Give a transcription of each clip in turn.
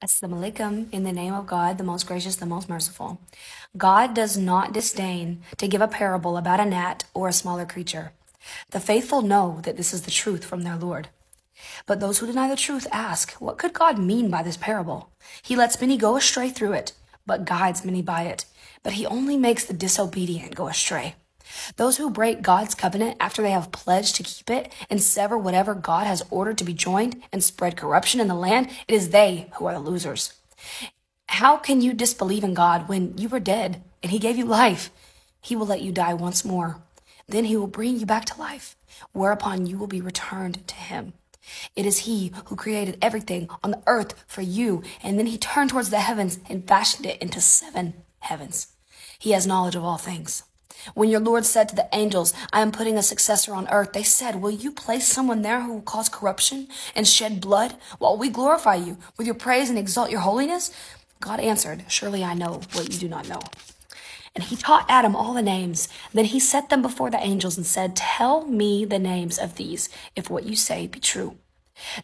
Assalamu alaikum, in the name of God, the most gracious, the most merciful. God does not disdain to give a parable about a gnat or a smaller creature. The faithful know that this is the truth from their Lord. But those who deny the truth ask, What could God mean by this parable? He lets many go astray through it, but guides many by it. But he only makes the disobedient go astray. Those who break God's covenant after they have pledged to keep it and sever whatever God has ordered to be joined and spread corruption in the land, it is they who are the losers. How can you disbelieve in God when you were dead and he gave you life? He will let you die once more. Then he will bring you back to life, whereupon you will be returned to him. It is he who created everything on the earth for you, and then he turned towards the heavens and fashioned it into seven heavens. He has knowledge of all things. When your Lord said to the angels, I am putting a successor on earth, they said, Will you place someone there who will cause corruption and shed blood while we glorify you with your praise and exalt your holiness? God answered, Surely I know what you do not know. And he taught Adam all the names. Then he set them before the angels and said, Tell me the names of these, if what you say be true.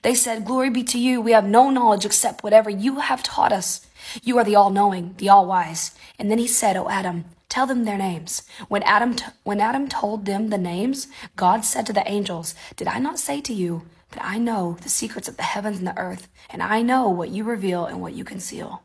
They said, Glory be to you. We have no knowledge except whatever you have taught us. You are the all knowing, the all wise. And then he said, O Adam, Tell them their names. When Adam, when Adam told them the names, God said to the angels, Did I not say to you that I know the secrets of the heavens and the earth, and I know what you reveal and what you conceal?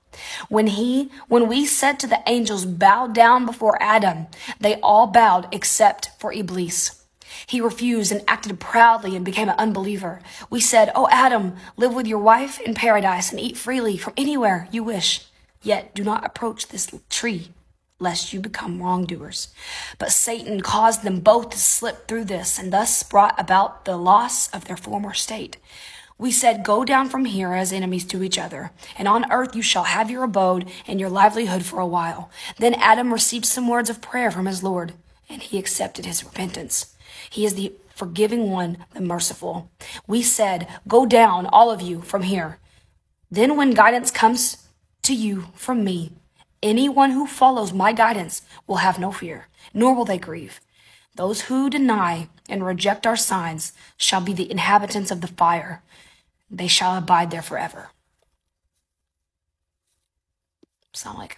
When he, when we said to the angels, Bow down before Adam, they all bowed except for Iblis. He refused and acted proudly and became an unbeliever. We said, Oh, Adam, live with your wife in paradise and eat freely from anywhere you wish. Yet do not approach this tree lest you become wrongdoers. But Satan caused them both to slip through this and thus brought about the loss of their former state. We said, Go down from here as enemies to each other, and on earth you shall have your abode and your livelihood for a while. Then Adam received some words of prayer from his Lord, and he accepted his repentance. He is the forgiving one, the merciful. We said, Go down, all of you, from here. Then when guidance comes to you from me, Anyone who follows my guidance will have no fear, nor will they grieve. Those who deny and reject our signs shall be the inhabitants of the fire. They shall abide there forever. Sound like